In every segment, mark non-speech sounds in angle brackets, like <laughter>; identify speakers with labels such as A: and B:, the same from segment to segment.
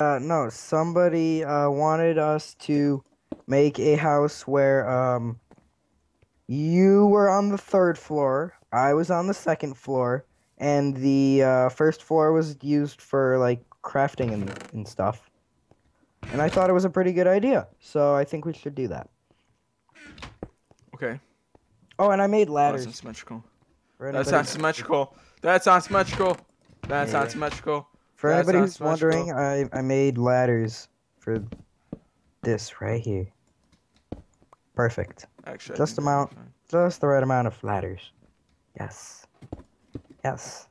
A: Uh, no, somebody uh, wanted us to make a house where um, you were on the third floor, I was on the second floor, and the uh, first floor was used for like crafting and, and stuff. And I thought it was a pretty good idea, so I think we should do that.
B: Okay.
A: Oh, and I made
B: Oh,
A: ladders.
B: that's not
A: symmetrical.
B: That's
A: not
B: symmetrical. That's unsymmetrical. That's
A: Yeah.
B: unsymmetrical.
A: For
B: That's
A: anybody who's wondering. I, I made ladders for this right here. Perfect.
B: Actually,
A: Just amount. Just the right amount of ladders. Yes. Yes.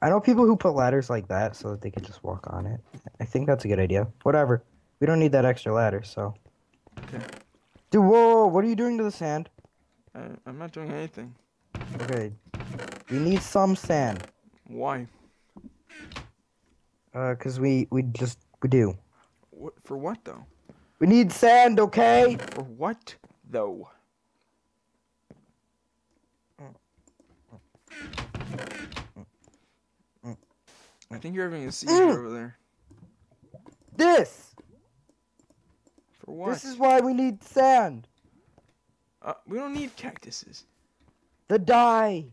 A: I know people who put ladders like that so that they can just walk on it. I think that's a good idea. Whatever. We don't need that extra ladder, so.
B: Okay.
A: Dude, whoa, what are you doing to the sand?
B: I, I'm not doing anything.
A: Okay. We need some sand.
B: Why?
A: Uh, cause we, we just, we do.
B: What for? What though?
A: We need sand, okay?
B: For what though? I think you're having a seizure
A: Mm.
B: over there.
A: This!
B: For what?
A: This is why we need sand.
B: Uh, we don't need cactuses.
A: The dye.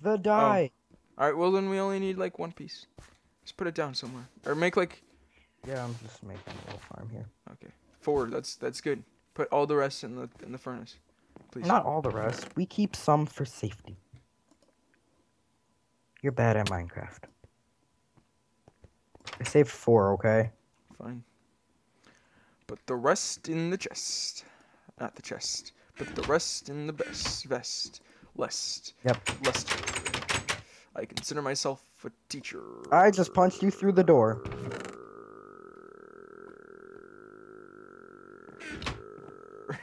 A: The dye. Oh.
B: All right. Well, then we only need like one piece. Just put it down somewhere, or make like
A: Yeah, I'm just making a little farm here.
B: okay four. That's that's good. Put all the rest in the in the furnace, please.
A: Not all the rest. We keep some for safety. You're bad at Minecraft. I saved four, okay?
B: Fine. Put the rest in the chest. Not the chest. Put the rest in the best vest. Lest.
A: Yep.
B: Lester. I consider myself a teacher.
A: I just punched you through the door.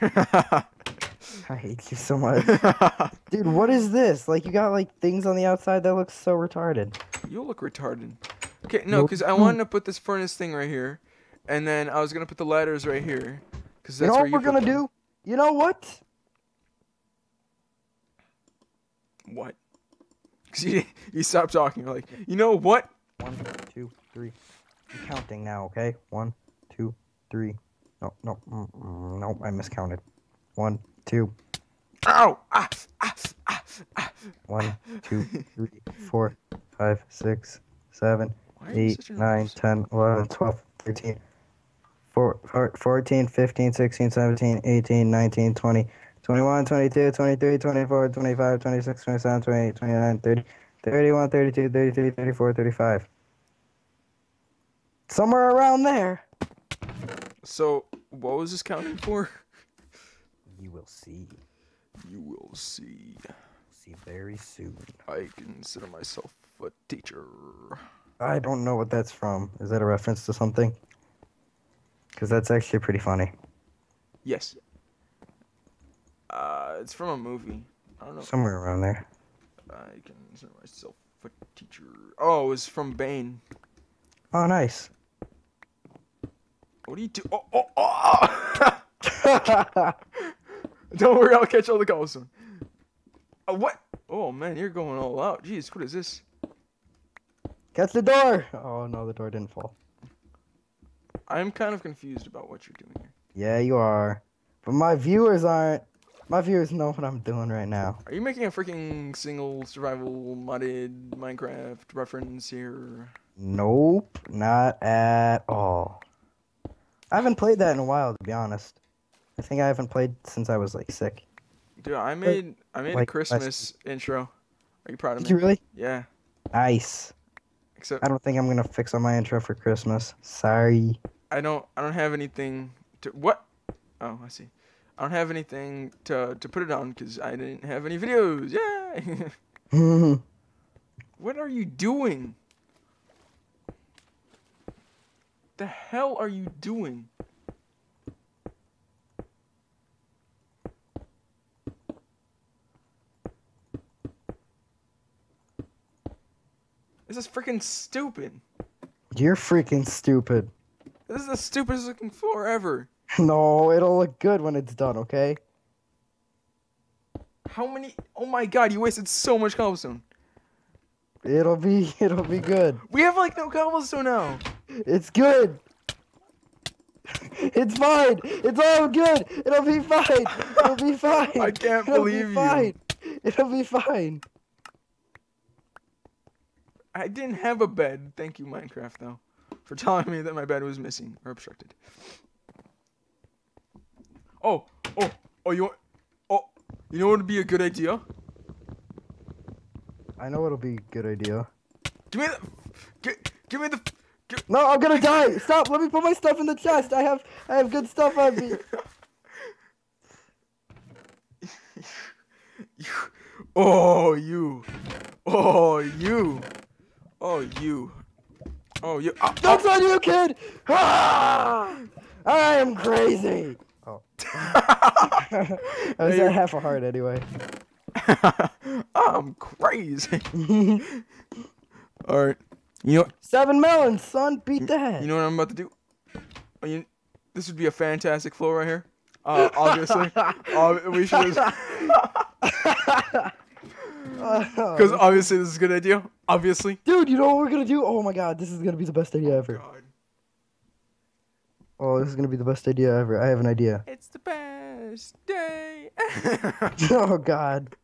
A: <laughs> I hate you so much. Dude, what is this? Like, you got, like, things on the outside that look so retarded.
B: you look retarded. Okay, no, because I wanted to put this furnace thing right here, and then I was gonna put the ladders right here, because
A: You
B: that's
A: know
B: where
A: what we're gonna do? You know what?
B: What? Because you you stopped talking. You're like, you know what?
A: One, two, three. I'm counting now, okay? One, two, three. No, no, mm, mm, no, I miscounted. One, two,
B: Ow! Ah! Ah! Ah! ah.
A: one, two, three, four, five, six, seven, eight, nine? 10, 11, 12, 13, four- four- 14, 15, 16, 17, 18, 19, 20, 21, 22, 23, 24, 25, 26, 27, 28, 29, 30, 31, 32, 33, 34, 35. Somewhere around there.
B: So, what was this counting for?
A: You will see.
B: You will see.
A: See very soon.
B: I consider myself a teacher.
A: I don't know what that's from. Is that a reference to something? Because that's actually pretty funny.
B: Yes. Uh, it's from a movie. I don't know.
A: Somewhere around there.
B: I can consider myself a teacher. Oh, it was from Bane.
A: Oh, nice.
B: What do you do? Oh, oh, oh! <laughs> Don't worry, I'll catch all the cobblestone. Uh, what? Oh man, you're going all out. Jeez, what is this?
A: Catch the door! Oh no, the door didn't fall.
B: I'm kind of confused about what you're doing here.
A: Yeah, you are. But my viewers aren't. My viewers know what I'm doing right now.
B: Are you making a freaking single survival modded Minecraft reference here?
A: Nope, not at all. I haven't played that in a while, to be honest. I think I haven't played since I was like sick.
B: Dude, I made I made a
A: like,
B: Christmas intro. Are you proud of
A: Did
B: me?
A: you really?
B: Yeah.
A: Nice.
B: Except
A: I don't think I'm gonna fix on my intro for Christmas. Sorry.
B: I don't I don't have anything to what? Oh, I see. I don't have anything to to put it on because I didn't have any videos. Yay! <laughs> what are you doing? The hell are you doing? This is freaking stupid.
A: You're freaking stupid.
B: This is the stupidest looking floor ever. <laughs>
A: No, it'll look good when it's done, okay?
B: How many? Oh my god, you wasted so much cobblestone.
A: It'll be <laughs> it'll be good.
B: We have like no cobblestone now.
A: It's good. It's fine. It's all good. It'll be fine. It'll be <laughs> fine.
B: I can't
A: It'll
B: believe
A: be
B: you.
A: fine. It'll be fine.
B: I didn't have a bed. Thank you, Minecraft, though, for telling me that my bed was missing or obstructed. Oh, oh, oh, you oh, you know what would be a good idea?
A: I know it'll be a good idea.
B: Give me the, give, give me the, give,
A: No, I'm gonna die. Stop. Let me put my stuff in the chest. I have I have good stuff on me. <laughs>
B: you, oh, you, oh, you, oh, you, oh, you, ah,
A: That's on you, kid. Ah! I am crazy. <laughs> Oh, I was at half a heart anyway. <laughs>
B: I'm crazy. <laughs> All right, you know,
A: Seven melons, son. Beat that.
B: You know what I'm about to do? Oh, you, this would be a fantastic floor right here. Uh, obviously, uh, we should, because obviously this is a good idea. Obviously.
A: Dude, you know what we're gonna do? Oh my god, this is gonna be the best idea ever.
B: God,
A: Oh, this is gonna be the best idea ever. I have an idea.
B: it's the best day. <laughs>
A: oh god.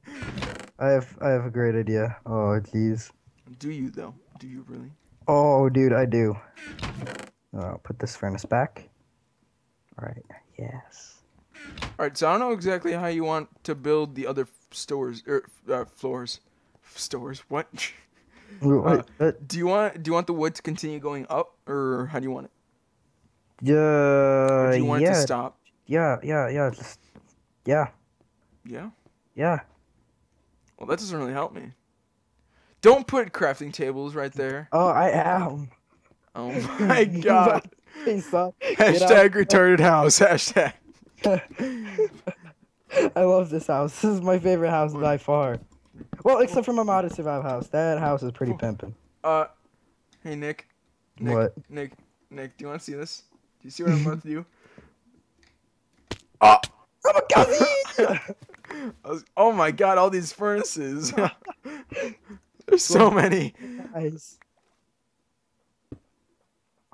A: I have I have a great idea. Oh jeez.
B: do you though? Do you really?
A: Oh dude, I do. Oh, put this furnace back. Alright, yes.
B: All right. So I don't know exactly how you want to build the other stores or uh, floors. Stores. What? <laughs>
A: Wait, uh,
B: do you want? Do you want the wood to continue going up, or how do you want it?
A: Yeah,
B: Or do you want
A: yeah,
B: it to stop?
A: yeah, yeah, yeah, just, yeah,
B: Yeah.
A: yeah.
B: Well, that doesn't really help me. Don't put crafting tables right there.
A: Oh, I am.
B: Oh <laughs> my god.
A: Hey, son. Get out.
B: Hashtag retarded house. Hashtag. <laughs>
A: I love this house. This is my favorite house by far. Well, except for my Modern Survive house. That house is pretty pimpin'.
B: Uh, hey Nick. Nick.
A: What?
B: Nick. Nick. Do you want to see this? Do you see what I'm about to do? <laughs> Ah!
A: Oh my god!
B: Was, oh my god! All these furnaces. There's <laughs> so many.
A: Nice.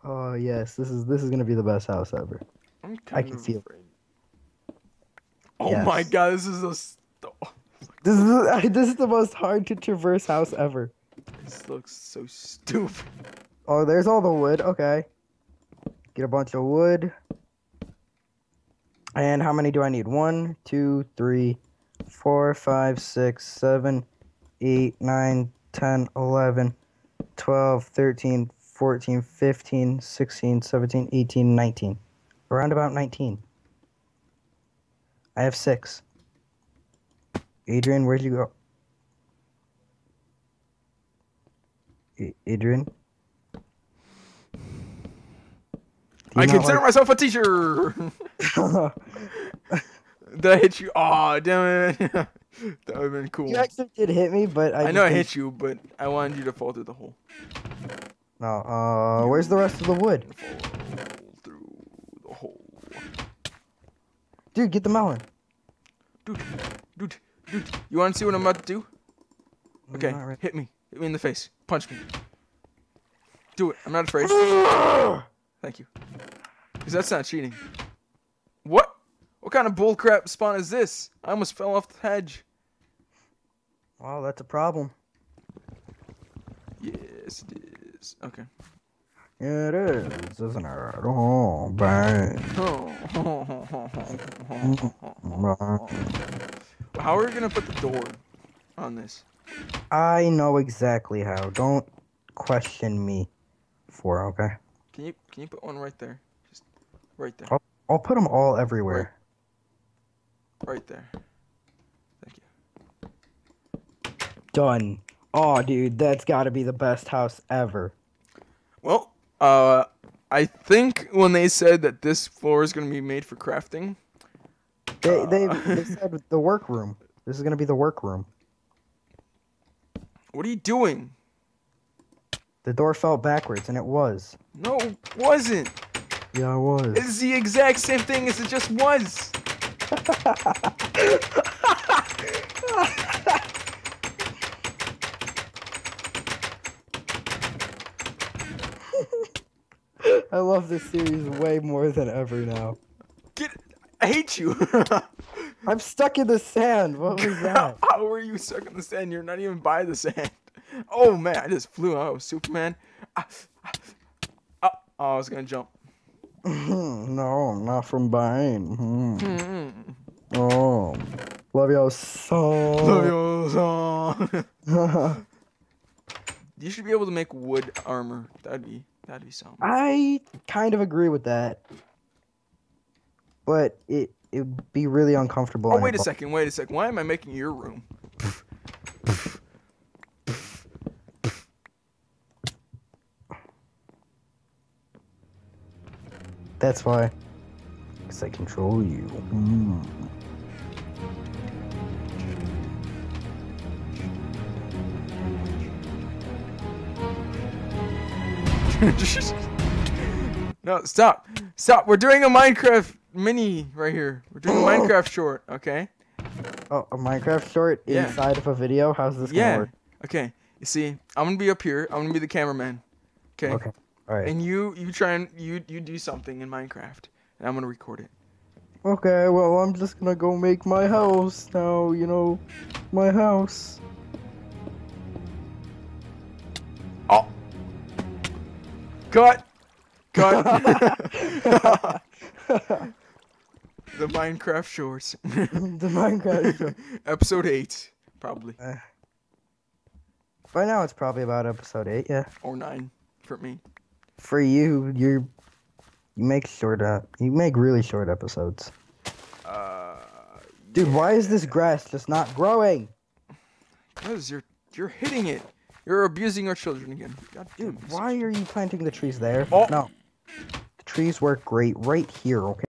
A: Oh yes, this is this is gonna be the best house ever.
B: I'm
A: I can
B: of
A: feel it.
B: afraid. Oh my god! This is a. St-
A: This is <laughs> this is the most hard to traverse house ever.
B: this looks so stupid.
A: Oh, there's all the wood. Okay. Get a bunch of wood. And how many do I need? One, two, three, four, five, six, seven, eight, nine, ten, eleven, twelve, thirteen, fourteen, fifteen, sixteen, seventeen, eighteen, nineteen. Around about 19. I have six. Adrian, where'd you go? Adrian? Do you
B: I consider
A: like-
B: myself a teacher. <laughs> Did I hit you? Aw, damn it. <laughs> that would have been cool.
A: You actually did hit me, but I,
B: I know I
A: didn't-
B: hit you, but I wanted you to fall through the hole.
A: No, uh, where's the rest of the wood?
B: Fall through the hole.
A: Dude, get the melon.
B: Dude, dude, dude. You want to see what I'm about to do? Okay,
A: Not really.
B: hit me. Hit me in the face. Punch me. Do it. I'm not afraid. <laughs> Thank you. Because that's not cheating. What? What kind of bullcrap spawn is this? I almost fell off the hedge.
A: Wow, that's a problem.
B: Yes, it is. Okay.
A: Yeah, it is, isn't it? Oh, bang. <laughs>
B: How are we gonna put the door on this?
A: I know exactly how. Don't question me for, okay?
B: Can you can you put one right there? Just right there.
A: I'll put them all everywhere.
B: Right there. Thank you.
A: Done. Oh, dude, that's got to be the best house ever.
B: Well, uh, I think when they said that this floor is gonna be made for crafting,
A: They, they,
B: Uh. <laughs>
A: they said the workroom. This is gonna be the workroom.
B: what are you doing?
A: The door fell backwards, and it was.
B: No, it wasn't.
A: Yeah, it was.
B: It's the exact same thing as it just was. <laughs>
A: I love this series way more than ever now.
B: Get. I hate you. <laughs>
A: I'm stuck in the sand. What was <laughs> that?
B: How are you stuck in the sand? You're not even by the sand. Oh man, I just flew out. of Superman. Ah, ah, ah. Oh, I was gonna jump. <laughs>
A: no, not from behind. Hmm.
B: Mm-mm.
A: Oh, love you so. <laughs>
B: Love you so. <laughs> You should be able to make wood armor. That'd be that'd be something.
A: I kind of agree with that, but it it'd be really uncomfortable.
B: Oh wait a second, wait a second. Why am I making your room?
A: That's why. Because I control you. Mm. <laughs>
B: no, stop, stop. We're doing a Minecraft mini right here. We're doing a <gasps> Minecraft short. Okay.
A: Oh, a Minecraft short
B: Yeah.
A: inside of a video. How's this gonna
B: Yeah.
A: work?
B: Okay. You see, I'm gonna be up here. I'm gonna be the cameraman. Okay.
A: Okay. All right.
B: And you you try and you you do something in Minecraft, and I'm gonna record it.
A: Okay. Well, I'm just gonna go make my house now. You know, my house.
B: Oh. Cut. Cut. <laughs> <laughs> the Minecraft shorts. <laughs>
A: the Minecraft short.
B: Episode eight, probably uh,
A: By now, it's probably about episode eight. Yeah.
B: or nine for me.
A: For you, you're you make short. Uh, you make really short episodes.
B: Uh,
A: Dude, why is this grass just not growing?
B: because you're you're hitting it. You're abusing our children again. God damn
A: Dude, why are you planting the trees there?
B: Oh.
A: No. The trees work great right here, okay?